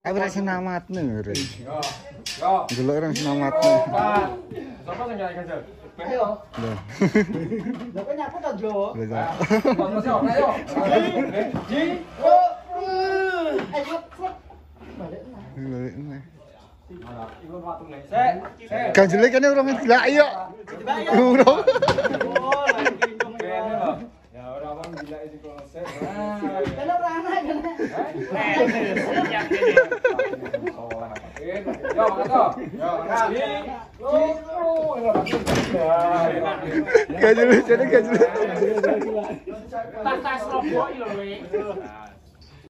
Aku ora sinamatne, Re. Yo. Yo. Delok orang sinamatne. Sopo sing gak ganjel? Ayo. Lho. Lho kok nyapu ta, Jo? Lho. Foto sih, ayo. Ji. Ayo, flip. Balik nah. Kene urung gelak yo. Urung. Oh, ya. Ya ora wong gila iki kok ora ana kene. Yo, makan Yo. Tas-tas robok yo, we.